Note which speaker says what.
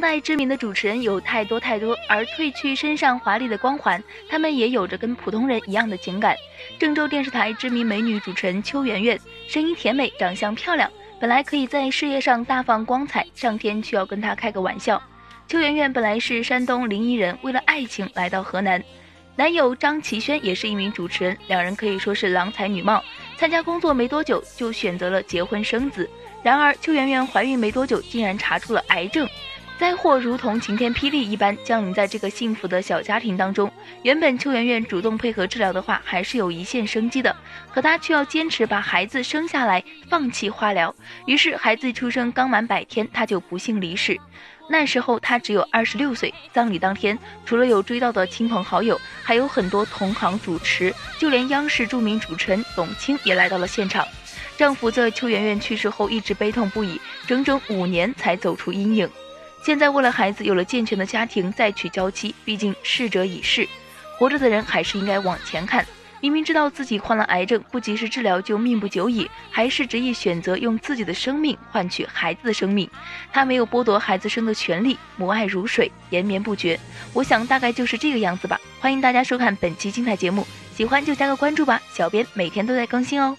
Speaker 1: 当代知名的主持人有太多太多，而褪去身上华丽的光环，他们也有着跟普通人一样的情感。郑州电视台知名美女主持人邱媛媛，声音甜美，长相漂亮，本来可以在事业上大放光彩，上天却要跟她开个玩笑。邱媛媛本来是山东临沂人，为了爱情来到河南。男友张琪轩也是一名主持人，两人可以说是郎才女貌。参加工作没多久，就选择了结婚生子。然而，邱媛媛怀孕没多久，竟然查出了癌症，灾祸如同晴天霹雳一般降临在这个幸福的小家庭当中。原本邱媛媛主动配合治疗的话，还是有一线生机的，可她却要坚持把孩子生下来，放弃化疗。于是，孩子出生刚满百天，她就不幸离世。那时候她只有二十六岁。葬礼当天，除了有追悼的亲朋好友，还有很多同行主持，就连央视著名主持人董卿也来到了现场。丈夫在邱媛媛去世后一直悲痛不已，整整五年才走出阴影。现在为了孩子有了健全的家庭再娶娇妻，毕竟逝者已逝，活着的人还是应该往前看。明明知道自己患了癌症，不及时治疗就命不久矣，还是执意选择用自己的生命换取孩子的生命。他没有剥夺孩子生的权利，母爱如水，延绵不绝。我想大概就是这个样子吧。欢迎大家收看本期精彩节目，喜欢就加个关注吧，小编每天都在更新哦。